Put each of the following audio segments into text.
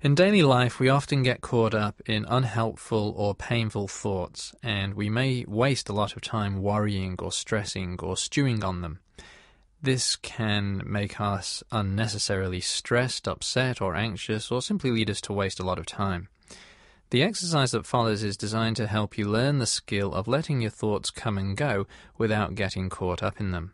In daily life, we often get caught up in unhelpful or painful thoughts, and we may waste a lot of time worrying or stressing or stewing on them. This can make us unnecessarily stressed, upset, or anxious, or simply lead us to waste a lot of time. The exercise that follows is designed to help you learn the skill of letting your thoughts come and go without getting caught up in them.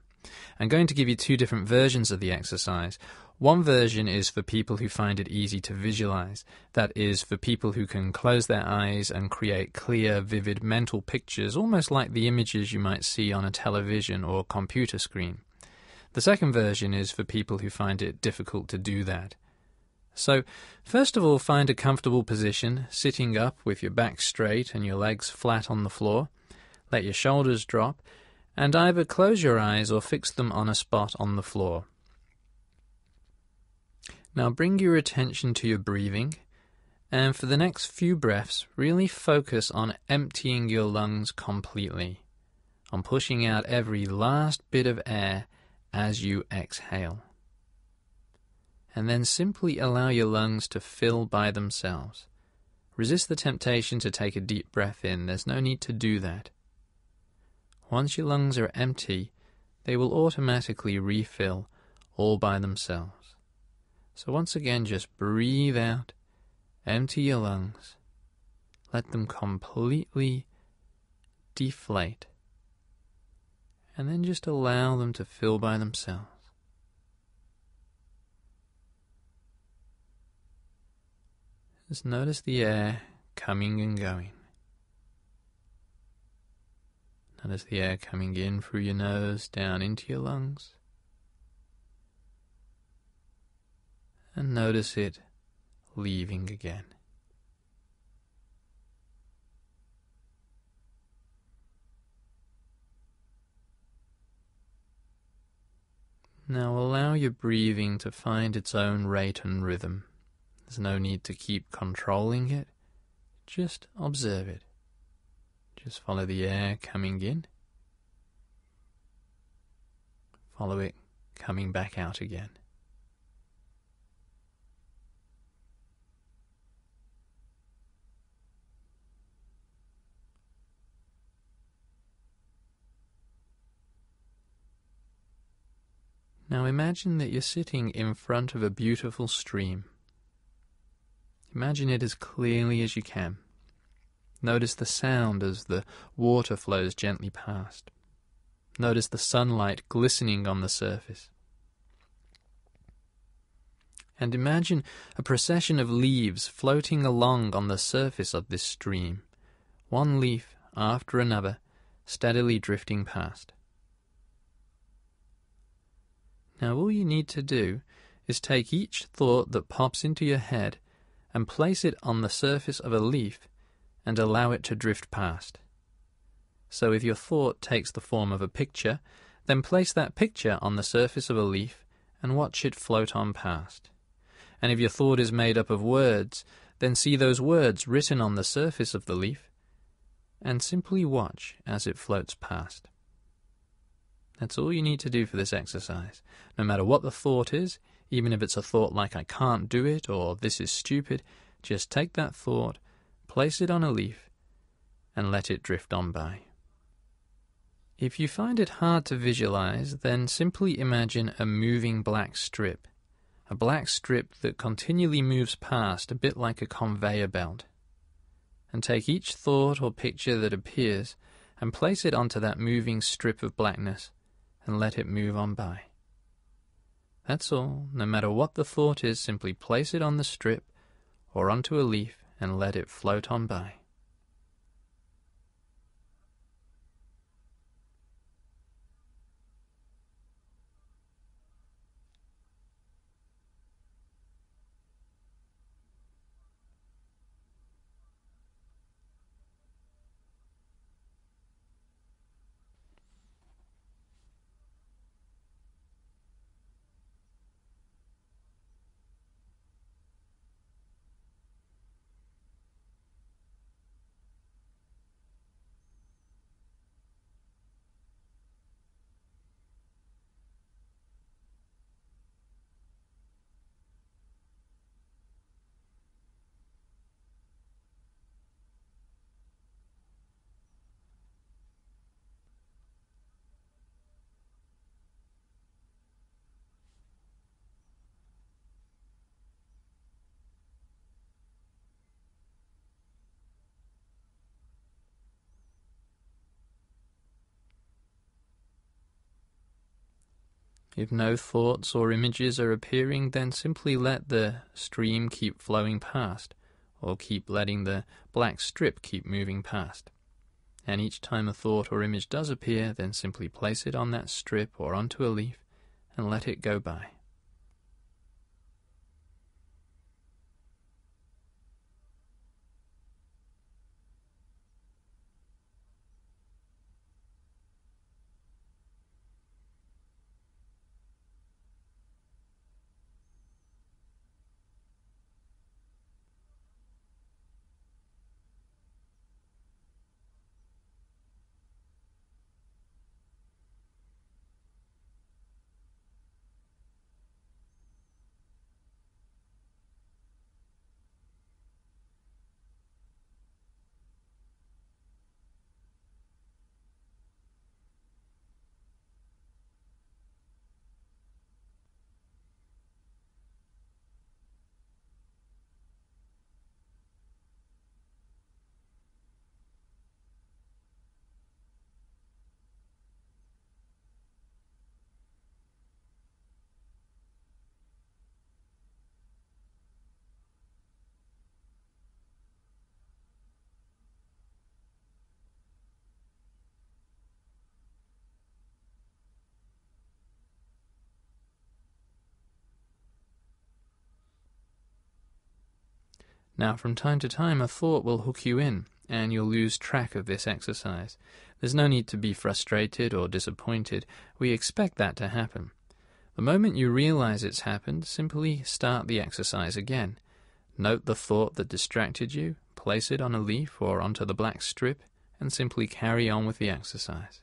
I'm going to give you two different versions of the exercise. One version is for people who find it easy to visualize. That is, for people who can close their eyes and create clear, vivid mental pictures, almost like the images you might see on a television or computer screen. The second version is for people who find it difficult to do that. So, first of all, find a comfortable position, sitting up with your back straight and your legs flat on the floor. Let your shoulders drop, and either close your eyes or fix them on a spot on the floor. Now bring your attention to your breathing, and for the next few breaths, really focus on emptying your lungs completely, on pushing out every last bit of air as you exhale. And then simply allow your lungs to fill by themselves. Resist the temptation to take a deep breath in, there's no need to do that. Once your lungs are empty, they will automatically refill all by themselves. So once again, just breathe out, empty your lungs, let them completely deflate, and then just allow them to fill by themselves. Just notice the air coming and going. Notice the air coming in through your nose, down into your lungs. and notice it leaving again. Now allow your breathing to find its own rate and rhythm. There's no need to keep controlling it. Just observe it. Just follow the air coming in. Follow it coming back out again. Now imagine that you're sitting in front of a beautiful stream. Imagine it as clearly as you can. Notice the sound as the water flows gently past. Notice the sunlight glistening on the surface. And imagine a procession of leaves floating along on the surface of this stream, one leaf after another, steadily drifting past. Now, all you need to do is take each thought that pops into your head and place it on the surface of a leaf and allow it to drift past. So, if your thought takes the form of a picture, then place that picture on the surface of a leaf and watch it float on past. And if your thought is made up of words, then see those words written on the surface of the leaf and simply watch as it floats past. That's all you need to do for this exercise. No matter what the thought is, even if it's a thought like I can't do it or this is stupid, just take that thought, place it on a leaf, and let it drift on by. If you find it hard to visualize, then simply imagine a moving black strip. A black strip that continually moves past, a bit like a conveyor belt. And take each thought or picture that appears and place it onto that moving strip of blackness and let it move on by. That's all. No matter what the thought is, simply place it on the strip or onto a leaf and let it float on by. If no thoughts or images are appearing, then simply let the stream keep flowing past, or keep letting the black strip keep moving past. And each time a thought or image does appear, then simply place it on that strip or onto a leaf and let it go by. Now, from time to time, a thought will hook you in, and you'll lose track of this exercise. There's no need to be frustrated or disappointed. We expect that to happen. The moment you realize it's happened, simply start the exercise again. Note the thought that distracted you, place it on a leaf or onto the black strip, and simply carry on with the exercise.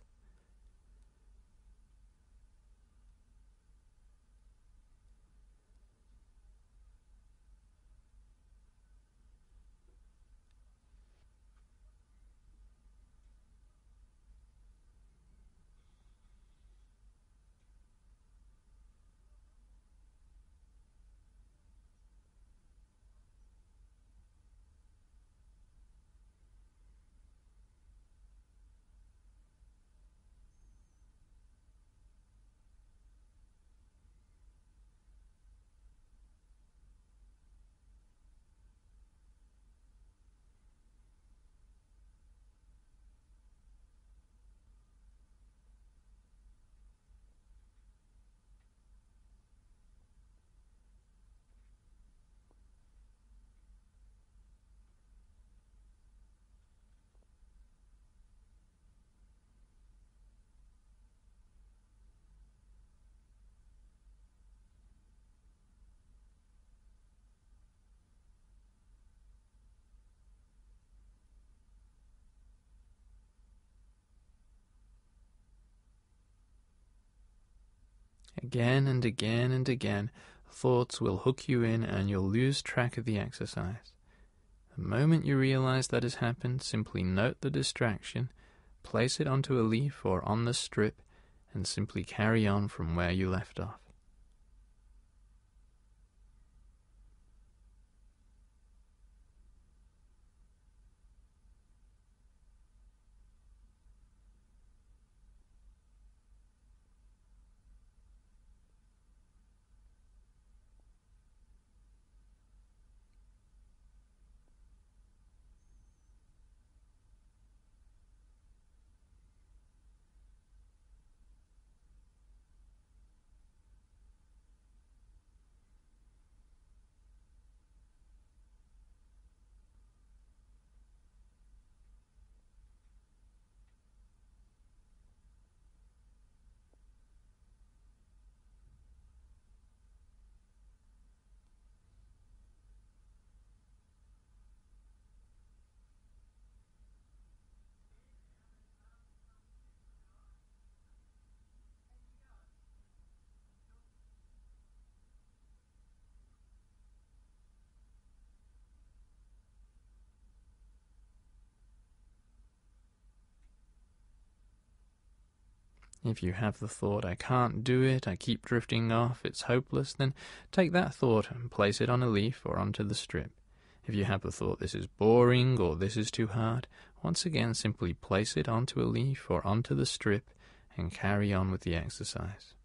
Again and again and again, thoughts will hook you in and you'll lose track of the exercise. The moment you realize that has happened, simply note the distraction, place it onto a leaf or on the strip, and simply carry on from where you left off. If you have the thought, I can't do it, I keep drifting off, it's hopeless, then take that thought and place it on a leaf or onto the strip. If you have the thought, this is boring or this is too hard, once again simply place it onto a leaf or onto the strip and carry on with the exercise.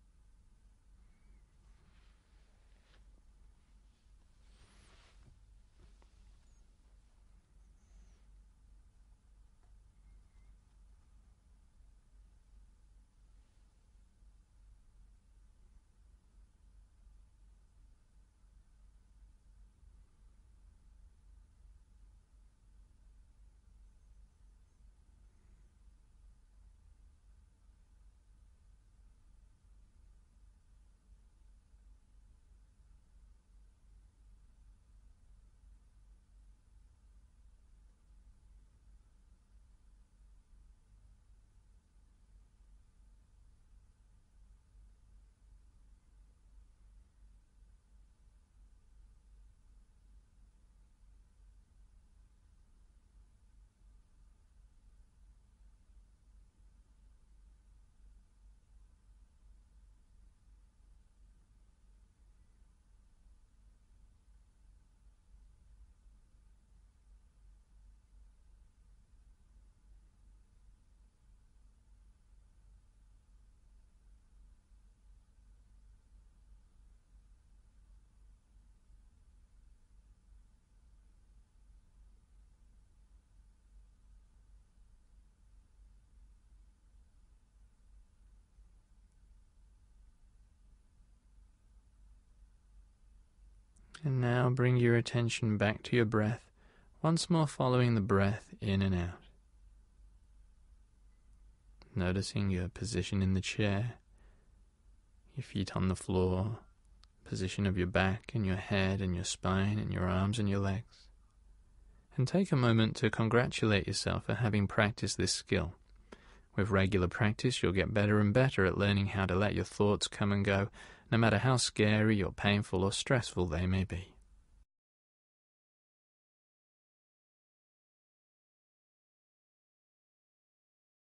And now bring your attention back to your breath, once more following the breath in and out. Noticing your position in the chair, your feet on the floor, position of your back and your head and your spine and your arms and your legs. And take a moment to congratulate yourself for having practiced this skill. With regular practice, you'll get better and better at learning how to let your thoughts come and go, no matter how scary or painful or stressful they may be.